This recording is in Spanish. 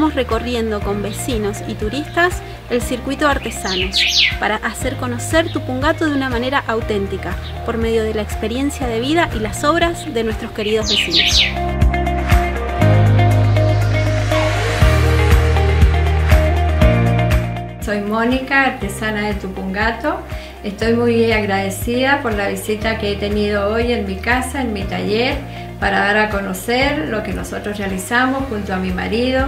estamos recorriendo con vecinos y turistas el circuito artesanos para hacer conocer Tupungato de una manera auténtica por medio de la experiencia de vida y las obras de nuestros queridos vecinos. Soy Mónica, artesana de Tupungato. Estoy muy agradecida por la visita que he tenido hoy en mi casa, en mi taller, para dar a conocer lo que nosotros realizamos junto a mi marido.